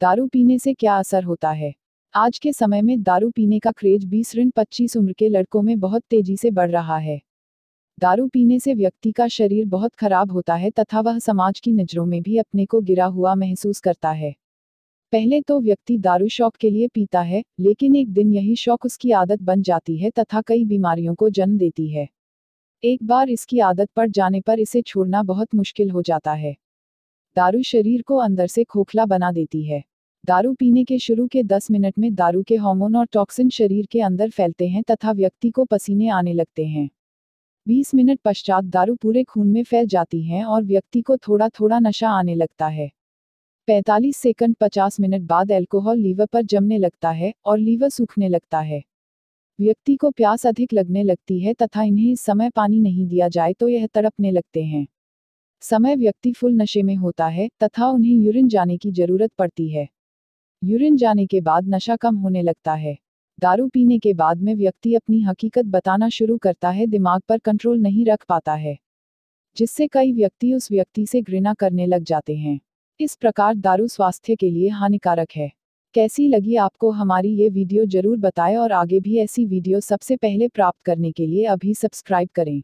दारू पीने से क्या असर होता है? आज के समय में दारू पीने का क्रेज 20 ऋण 25 उम्र के लड़कों में बहुत तेज़ी से बढ़ रहा है। दारू पीने से व्यक्ति का शरीर बहुत खराब होता है तथा वह समाज की नज़रों में भी अपने को गिरा हुआ महसूस करता है। पहले तो व्यक्ति दारू शौक के लिए पीता है, लेकिन एक दिन यही शौक उसकी आदत बन जाती है तथा कई बीमारियों को जन्म देती है। एक बार इसकी आदत पड़ जाने पर इसे छोड़ना बहुत मुश्किल हो जाता है। दारू शरीर को अंदर से खोखला बना देती है। दारू पीने के शुरू के 10 मिनट में दारू के हार्मोन और टॉक्सिन शरीर के अंदर फैलते हैं तथा व्यक्ति को पसीने आने लगते हैं। 20 मिनट पश्चात दारू पूरे खून में फैल जाती हैं और व्यक्ति को थोड़ा थोड़ा नशा आने लगता है। 45 सेकंड 50 मिनट बाद अल्कोहल लीवर पर जमने लगता है और लीवर सूखने लगता है। व्यक्ति को प्यास अधिक लगने लगती है तथा इन्हें इस समय पानी नहीं दिया जाए तो यह तड़पने लगते हैं। समय व्यक्ति फुल नशे में होता है तथा उन्हें यूरिन जाने की ज़रूरत पड़ती है। यूरिन जाने के बाद नशा कम होने लगता है। दारू पीने के बाद में व्यक्ति अपनी हकीकत बताना शुरू करता है, दिमाग पर कंट्रोल नहीं रख पाता है। जिससे कई व्यक्ति उस व्यक्ति से घृणा करने लग जाते हैं। इस प्रकार दारू स्वास्थ्य के लिए हानिकारक है। कैसी लगी आपको हमारी ये वीडियो ज़रूर बताएँ और आगे भी ऐसी वीडियो सबसे पहले प्राप्त करने के लिए अभी सब्सक्राइब करें।